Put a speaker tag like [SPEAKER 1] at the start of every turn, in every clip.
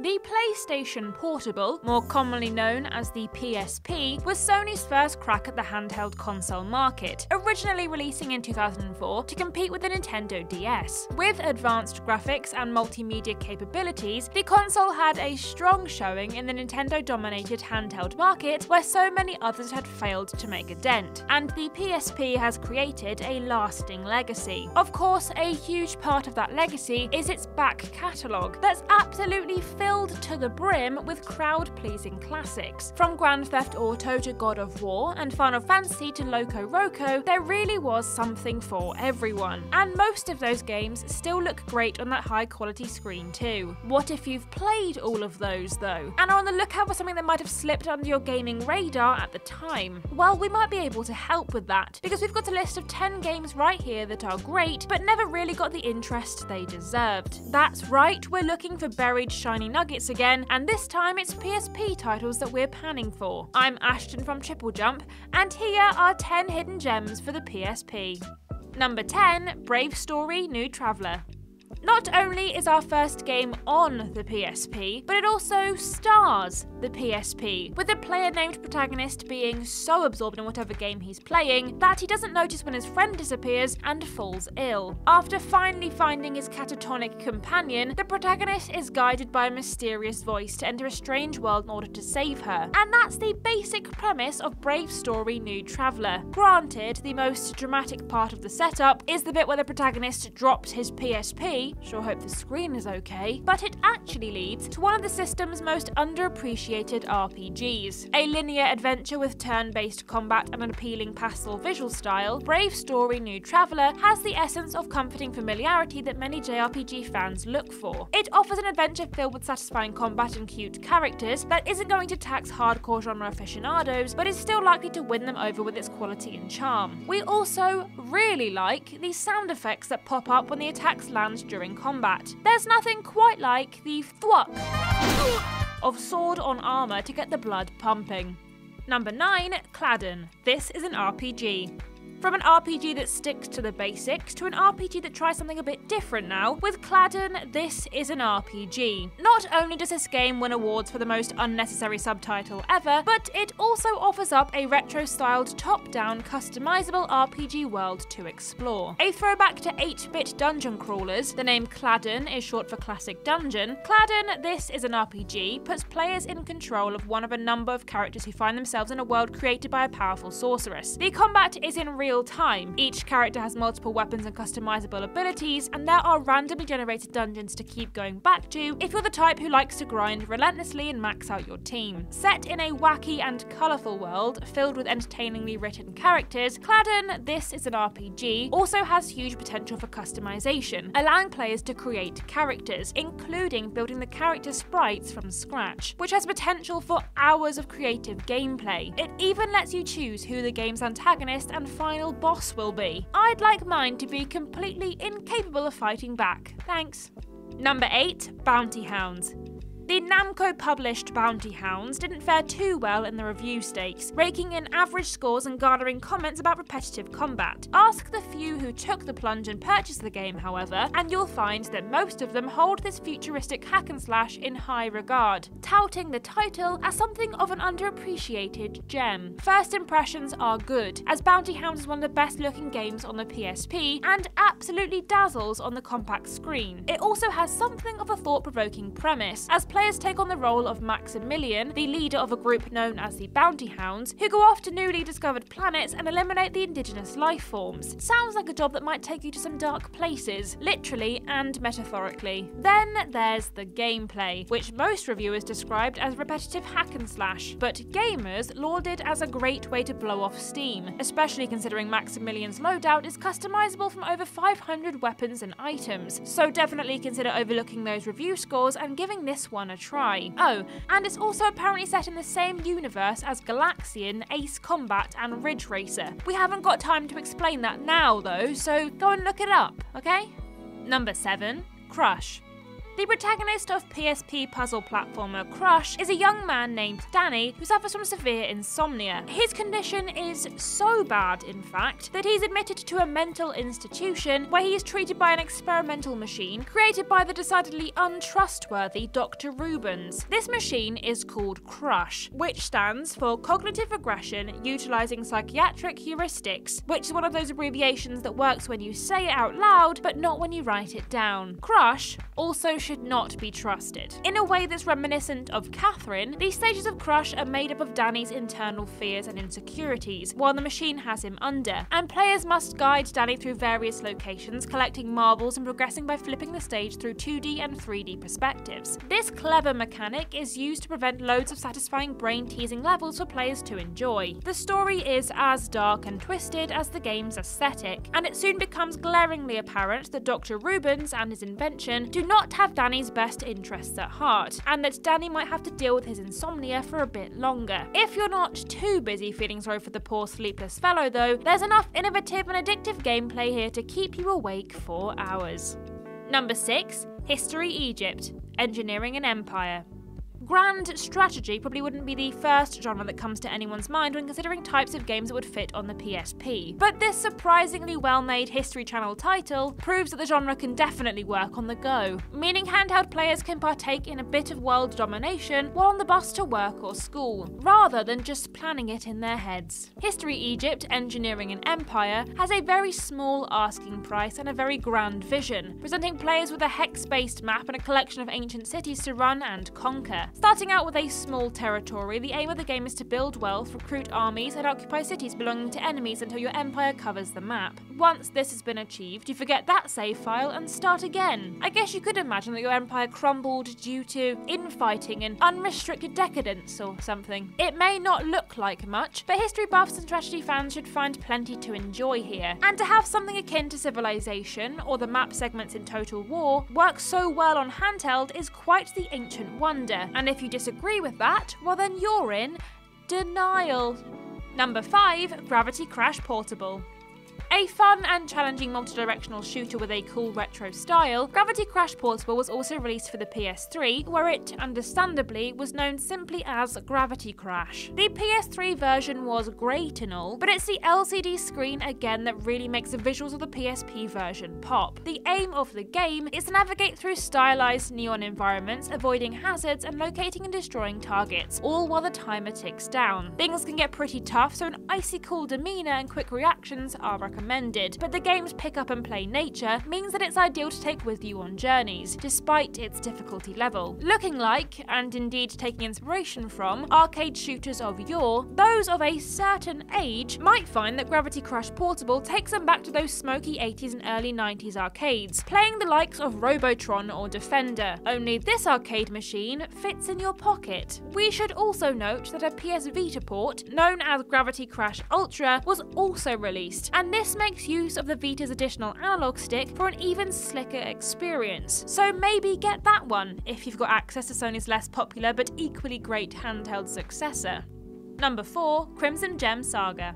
[SPEAKER 1] The PlayStation Portable, more commonly known as the PSP, was Sony's first crack at the handheld console market, originally releasing in 2004 to compete with the Nintendo DS. With advanced graphics and multimedia capabilities, the console had a strong showing in the Nintendo dominated handheld market where so many others had failed to make a dent, and the PSP has created a lasting legacy. Of course, a huge part of that legacy is its back catalogue that's absolutely filled to the brim with crowd pleasing classics. From Grand Theft Auto to God of War and Final Fantasy to Loco Roco, there really was something for everyone. And most of those games still look great on that high quality screen too. What if you've played all of those though, and are on the lookout for something that might have slipped under your gaming radar at the time? Well, we might be able to help with that because we've got a list of 10 games right here that are great but never really got the interest they deserved. That's right, we're looking for buried shiny nuggets again, and this time it's PSP titles that we're panning for. I'm Ashton from Triple Jump, and here are 10 hidden gems for the PSP. Number 10 Brave Story New Traveller. Not only is our first game on the PSP, but it also stars the PSP, with the player named protagonist being so absorbed in whatever game he's playing that he doesn't notice when his friend disappears and falls ill. After finally finding his catatonic companion, the protagonist is guided by a mysterious voice to enter a strange world in order to save her. And that's the basic premise of Brave Story New Traveller. Granted, the most dramatic part of the setup is the bit where the protagonist drops his PSP Sure hope the screen is okay. But it actually leads to one of the system's most underappreciated RPGs. A linear adventure with turn-based combat and an appealing pastel visual style, Brave Story New Traveller has the essence of comforting familiarity that many JRPG fans look for. It offers an adventure filled with satisfying combat and cute characters that isn't going to tax hardcore genre aficionados, but is still likely to win them over with its quality and charm. We also really like the sound effects that pop up when the attacks land during combat. There's nothing quite like the thwack of sword on armour to get the blood pumping. Number 9, Cladun. This is an RPG. From an RPG that sticks to the basics to an RPG that tries something a bit different now, with Cladun, this is an RPG. Not only does this game win awards for the most unnecessary subtitle ever, but it also offers up a retro styled top down customizable RPG world to explore. A throwback to 8 bit dungeon crawlers, the name Cladun is short for Classic Dungeon. Cladun, this is an RPG, puts players in control of one of a number of characters who find themselves in a world created by a powerful sorceress. The combat is in real time. Each character has multiple weapons and customizable abilities, and there are randomly generated dungeons to keep going back to if you're the type who likes to grind relentlessly and max out your team. Set in a wacky and colourful world filled with entertainingly written characters, Cladun, this is an RPG, also has huge potential for customization, allowing players to create characters, including building the character sprites from scratch, which has potential for hours of creative gameplay. It even lets you choose who the game's antagonist and final final boss will be. I'd like mine to be completely incapable of fighting back. Thanks. Number 8 Bounty Hounds. The Namco published Bounty Hounds didn't fare too well in the review stakes, raking in average scores and garnering comments about repetitive combat. Ask the few who took the plunge and purchased the game, however, and you'll find that most of them hold this futuristic hack and slash in high regard, touting the title as something of an underappreciated gem. First impressions are good, as Bounty Hounds is one of the best looking games on the PSP and absolutely dazzles on the compact screen. It also has something of a thought provoking premise, as players take on the role of Maximilian, the leader of a group known as the Bounty Hounds, who go off to newly discovered planets and eliminate the indigenous life forms. Sounds like a job that might take you to some dark places, literally and metaphorically. Then there's the gameplay, which most reviewers described as repetitive hack and slash, but gamers lauded as a great way to blow off steam, especially considering Maximilian's loadout is customizable from over 500 weapons and items. So definitely consider overlooking those review scores and giving this one a try. Oh, and it's also apparently set in the same universe as Galaxian, Ace Combat, and Ridge Racer. We haven't got time to explain that now though, so go and look it up, okay? Number 7 Crush. The protagonist of PSP puzzle platformer Crush is a young man named Danny who suffers from severe insomnia. His condition is so bad, in fact, that he's admitted to a mental institution where he is treated by an experimental machine created by the decidedly untrustworthy Dr. Rubens. This machine is called Crush, which stands for Cognitive Regression Utilizing Psychiatric Heuristics, which is one of those abbreviations that works when you say it out loud but not when you write it down. Crush also should not be trusted. In a way that's reminiscent of Catherine, these stages of Crush are made up of Danny's internal fears and insecurities, while the machine has him under, and players must guide Danny through various locations, collecting marbles and progressing by flipping the stage through 2D and 3D perspectives. This clever mechanic is used to prevent loads of satisfying brain-teasing levels for players to enjoy. The story is as dark and twisted as the game's aesthetic, and it soon becomes glaringly apparent that Dr. Rubens and his invention do not have Danny's best interests at heart, and that Danny might have to deal with his insomnia for a bit longer. If you're not too busy feeling sorry for the poor sleepless fellow though, there's enough innovative and addictive gameplay here to keep you awake for hours. Number 6. History Egypt Engineering an Empire. Grand strategy probably wouldn't be the first genre that comes to anyone's mind when considering types of games that would fit on the PSP. But this surprisingly well made History Channel title proves that the genre can definitely work on the go, meaning handheld players can partake in a bit of world domination while on the bus to work or school, rather than just planning it in their heads. History Egypt, Engineering an Empire has a very small asking price and a very grand vision, presenting players with a hex based map and a collection of ancient cities to run and conquer. Starting out with a small territory, the aim of the game is to build wealth, recruit armies, and occupy cities belonging to enemies until your empire covers the map. Once this has been achieved, you forget that save file and start again. I guess you could imagine that your empire crumbled due to infighting and unrestricted decadence or something. It may not look like much, but history buffs and strategy fans should find plenty to enjoy here. And to have something akin to Civilization, or the map segments in Total War, work so well on handheld is quite the ancient wonder. And if you disagree with that, well then you're in denial. Number 5 Gravity Crash Portable. A fun and challenging multi-directional shooter with a cool retro style, Gravity Crash Portable was also released for the PS3, where it, understandably, was known simply as Gravity Crash. The PS3 version was great and all, but it's the LCD screen again that really makes the visuals of the PSP version pop. The aim of the game is to navigate through stylized neon environments, avoiding hazards and locating and destroying targets, all while the timer ticks down. Things can get pretty tough, so an icy cool demeanour and quick reactions are recommended recommended, but the game's pick up and play nature means that it's ideal to take with you on journeys, despite its difficulty level. Looking like, and indeed taking inspiration from, arcade shooters of yore, those of a certain age might find that Gravity Crash Portable takes them back to those smoky 80s and early 90s arcades, playing the likes of Robotron or Defender, only this arcade machine fits in your pocket. We should also note that a PS Vita port, known as Gravity Crash Ultra, was also released, and this this makes use of the Vita's additional analog stick for an even slicker experience. So maybe get that one if you've got access to Sony's less popular but equally great handheld successor. Number 4 Crimson Gem Saga.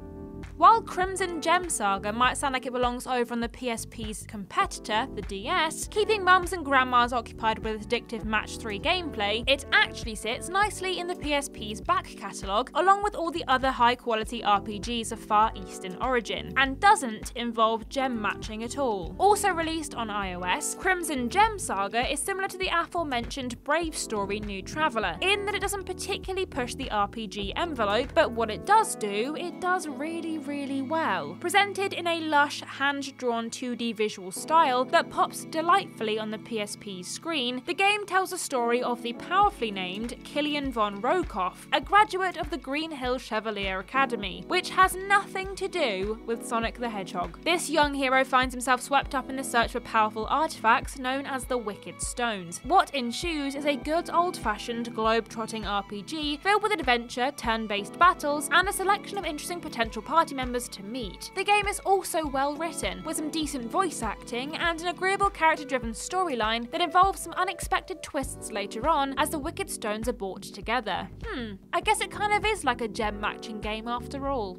[SPEAKER 1] While Crimson Gem Saga might sound like it belongs over on the PSP's competitor, the DS, keeping mums and grandmas occupied with addictive Match 3 gameplay, it actually sits nicely in the PSP's back catalogue, along with all the other high quality RPGs of Far Eastern origin, and doesn't involve gem matching at all. Also released on iOS, Crimson Gem Saga is similar to the aforementioned Brave Story New Traveller, in that it doesn't particularly push the RPG envelope, but what it does do, it does really, really well. Presented in a lush, hand-drawn 2D visual style that pops delightfully on the PSP screen, the game tells a story of the powerfully named Killian von Rokoff, a graduate of the Green Hill Chevalier Academy, which has nothing to do with Sonic the Hedgehog. This young hero finds himself swept up in the search for powerful artifacts known as the Wicked Stones. What ensues is a good old-fashioned globe-trotting RPG filled with adventure, turn-based battles, and a selection of interesting potential party members to meet. The game is also well written, with some decent voice acting and an agreeable character driven storyline that involves some unexpected twists later on as the Wicked Stones are brought together. Hmm, I guess it kind of is like a gem matching game after all.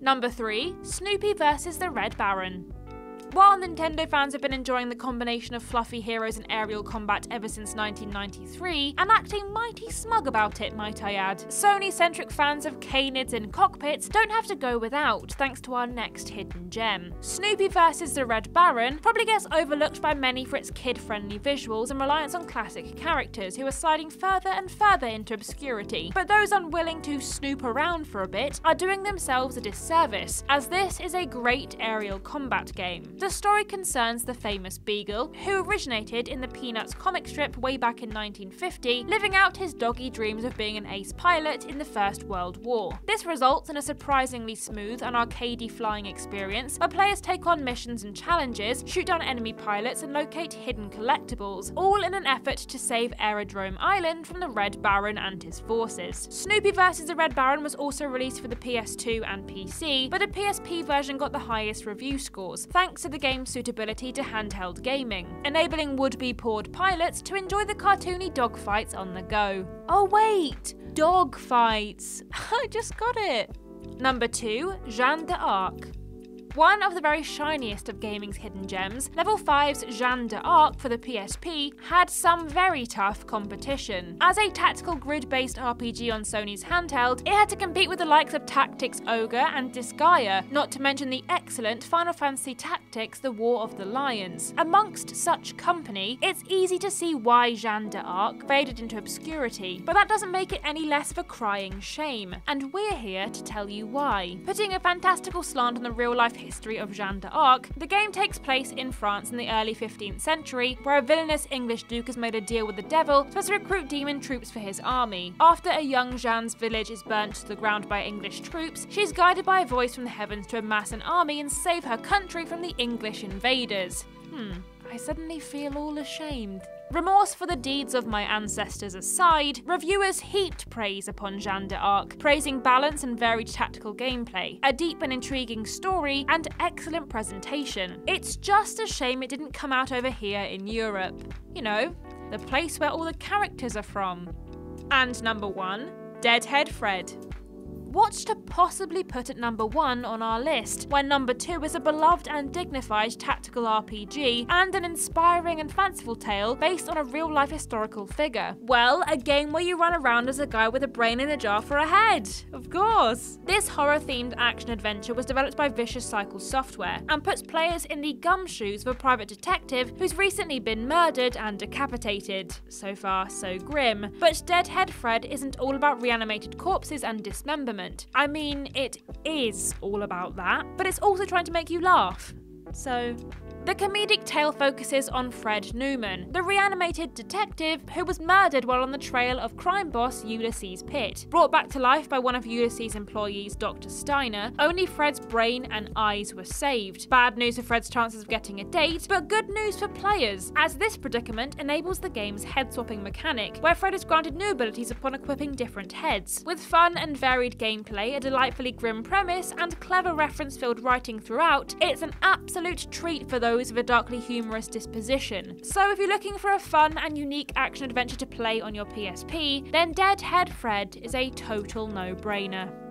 [SPEAKER 1] Number 3 Snoopy vs. the Red Baron. While Nintendo fans have been enjoying the combination of fluffy heroes and aerial combat ever since 1993, and acting mighty smug about it, might I add, Sony-centric fans of canids in cockpits don't have to go without, thanks to our next hidden gem. Snoopy vs. the Red Baron probably gets overlooked by many for its kid-friendly visuals and reliance on classic characters who are sliding further and further into obscurity, but those unwilling to snoop around for a bit are doing themselves a disservice, as this is a great aerial combat game. The story concerns the famous Beagle, who originated in the Peanuts comic strip way back in 1950, living out his doggy dreams of being an ace pilot in the First World War. This results in a surprisingly smooth and arcadey flying experience where players take on missions and challenges, shoot down enemy pilots, and locate hidden collectibles, all in an effort to save Aerodrome Island from the Red Baron and his forces. Snoopy vs. the Red Baron was also released for the PS2 and PC, but the PSP version got the highest review scores, thanks to the game's suitability to handheld gaming, enabling would-be bored pilots to enjoy the cartoony dogfights on the go. Oh wait! Dogfights! I just got it! Number 2, Jeanne d'Arc. One of the very shiniest of gaming's hidden gems, Level 5's Jeanne d'Arc for the PSP had some very tough competition. As a tactical grid-based RPG on Sony's handheld, it had to compete with the likes of Tactics Ogre and Disgaea, not to mention the excellent Final Fantasy Tactics The War of the Lions. Amongst such company, it's easy to see why Jeanne d'Arc faded into obscurity, but that doesn't make it any less of a crying shame, and we're here to tell you why. Putting a fantastical slant on the real-life history of Jeanne d'Arc, the game takes place in France in the early 15th century, where a villainous English duke has made a deal with the devil to recruit demon troops for his army. After a young Jeanne's village is burnt to the ground by English troops, she's guided by a voice from the heavens to amass an army and save her country from the English invaders. Hmm, I suddenly feel all ashamed. Remorse for the deeds of my ancestors aside, reviewers heaped praise upon Jeanne d'Arc, praising balance and varied tactical gameplay, a deep and intriguing story, and excellent presentation. It's just a shame it didn't come out over here in Europe. You know, the place where all the characters are from. And number one, Dead Head Fred. What's to possibly put at number one on our list, when number two is a beloved and dignified tactical RPG and an inspiring and fanciful tale based on a real life historical figure? Well, a game where you run around as a guy with a brain in a jar for a head, of course. This horror themed action adventure was developed by Vicious Cycle Software and puts players in the gumshoes of a private detective who's recently been murdered and decapitated. So far, so grim. But Dead Head Fred isn't all about reanimated corpses and dismemberment. I mean, it is all about that, but it's also trying to make you laugh. So, the comedic tale focuses on Fred Neuman, the reanimated detective who was murdered while on the trail of crime boss Ulysses Pitt. Brought back to life by one of Ulysses' employees, Dr. Steiner, only Fred's brain and eyes were saved. Bad news for Fred's chances of getting a date, but good news for players, as this predicament enables the game's head swapping mechanic, where Fred is granted new abilities upon equipping different heads. With fun and varied gameplay, a delightfully grim premise, and clever reference filled writing throughout, it's an absolute treat for those those of a darkly humorous disposition. So if you're looking for a fun and unique action adventure to play on your PSP, then Dead Head Fred is a total no-brainer.